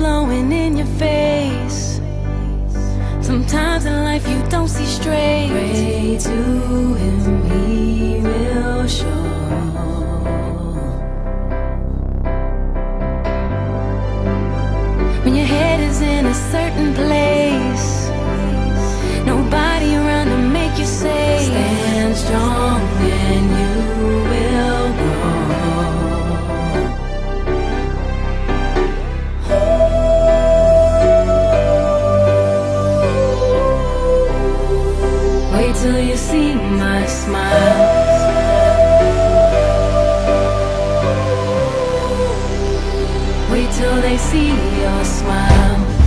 blowing in your face. Sometimes in life you don't see straight. Pray to him, he will show. When your head is in a certain place, till you see my smile. Wait till they see your smile.